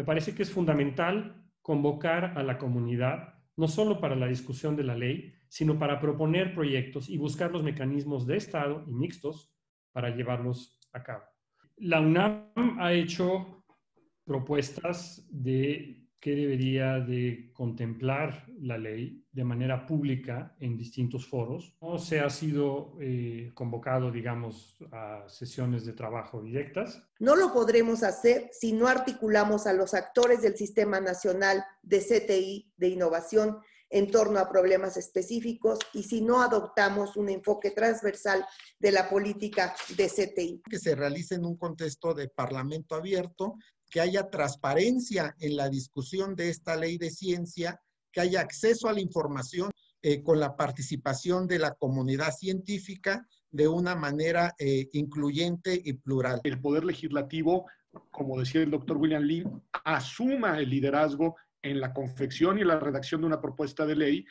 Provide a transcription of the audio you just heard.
Me parece que es fundamental convocar a la comunidad, no solo para la discusión de la ley, sino para proponer proyectos y buscar los mecanismos de Estado y mixtos para llevarlos a cabo. La UNAM ha hecho propuestas de que debería de contemplar la ley de manera pública en distintos foros. No se ha sido eh, convocado, digamos, a sesiones de trabajo directas. No lo podremos hacer si no articulamos a los actores del Sistema Nacional de CTI de Innovación en torno a problemas específicos y si no adoptamos un enfoque transversal de la política de CTI. Que se realice en un contexto de parlamento abierto que haya transparencia en la discusión de esta ley de ciencia, que haya acceso a la información eh, con la participación de la comunidad científica de una manera eh, incluyente y plural. El Poder Legislativo, como decía el doctor William Lee, asuma el liderazgo en la confección y la redacción de una propuesta de ley